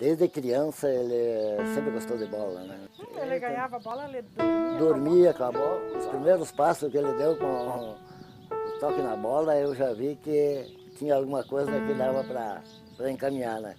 Desde criança ele sempre gostou de bola, né? Hum, ele então, ganhava bola, ele dormia? Dormia com a bola. Os primeiros passos que ele deu com o toque na bola, eu já vi que tinha alguma coisa que dava para encaminhar, né?